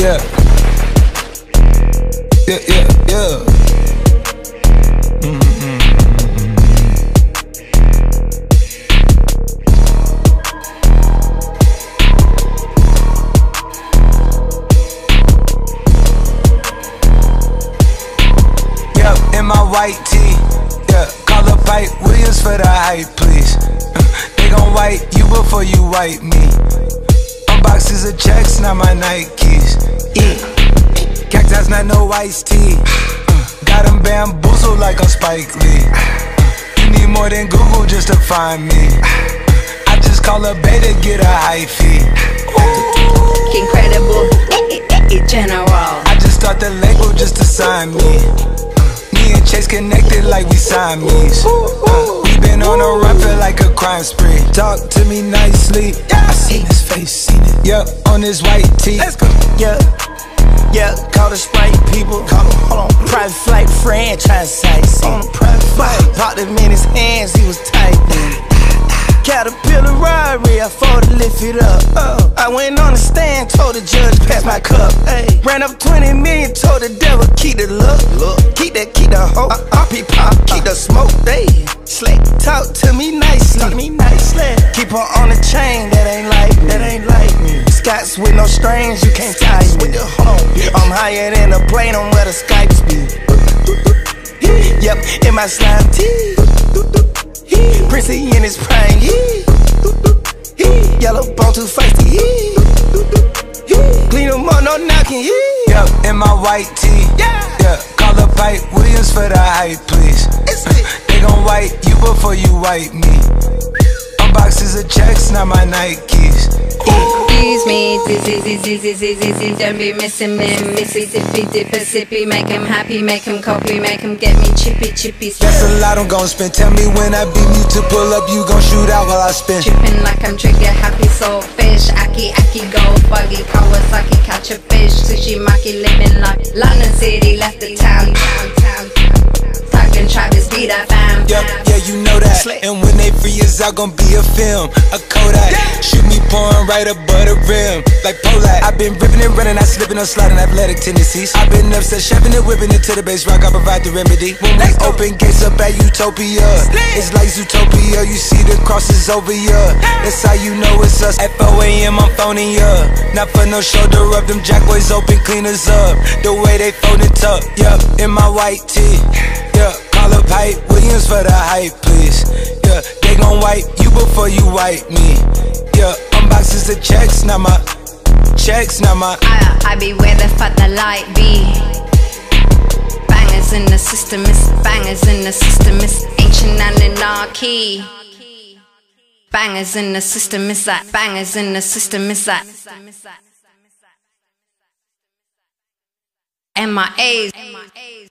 Yeah. Yeah, yeah, yeah. Mm-hmm. Yep, in my white tee. Yeah, call up Hype Williams for the hype, please. they gon' white you before you white me. Unboxes of checks, not my Nikes. Yeah. Cactis not no iced tea. Got them bamboozled like I'm Spike Lee. You need more than Google just to find me. I just call a beta, get a high fee. Incredible, general. I just start the label just to sign me. Chase connected like we Siamese. Uh, we been on a run, feel like a crime spree. Talk to me nicely. I seen his face, seen it. Yep, on his white tee. Let's go. Yeah, yeah, call the Sprite people. Call him, hold on. Private flight franchise sites. On a private flight. Popped him in his hands, he was typing. Caterpillar I fought to lift it up. Uh, I went on the stand, told the judge, pass my cup. Ay. Ran up 20 million, told the devil, keep the look. look. Keep that, keep the hope. Uh, uh, pop, keep the smoke. They slick. Talk to me nicely. Talk me nicely. Keep her on the chain, that ain't like me. That ain't like me. Scots with no strings, you can't tie me. I'm higher than a plane on where the Skypes be. Yep, in my slime tee. Princey in his prime, yeah. Yellow bone too feisty. Clean them up, no knocking, yeah. Yep, in my white tee. Yeah. Yeah, call up Hype Williams for the hype, please. They gon' white you before you white me. Unboxes of checks, not my Nikes. Excuse me, dizzy, dizzy, dizzy, dizzy, don't be missing me. Missy, dippy, dipper, sippy, make him happy, make him copy, make him get me chippy, chippy, That's a lot I'm gon' spend. Tell me when I beam you to pull up, you gon' shoot out while I spin. Tripping like I'm trigger happy, soul fish, aki, aki, go buggy, Kawasaki, catch a fish, sushi, maki, living like London City, left the town, town, town. Talking Travis, be that fam, Yep, yeah, you know that. And when they free us out, gon' be a film, a Kodak. Shoot me pouring right above the rim, like Polak. I've been ripping and running, I slipping on sliding athletic tendencies. I've been upset, chefing and whipping it to the base rock, I provide the remedy. When we open gates up at Utopia, it's like Zootopia, you see the crosses over ya. That's how you know it's us. At 4 a.m., I'm phoning ya. Not for no shoulder up, them jack boys open, cleaners up. The way they fold it up, yup, in my white tee. Yeah, call up Hype Williams for the hype, please. Yeah, they gon' wipe you before you wipe me. Unboxes of checks, not my checks, not my. I, I be where the fuck the light be. Bangers in the system, it's bangers in the system, it's ancient anarchy. Bangers in the system, it's that bangers in the system, it's that. MIAs.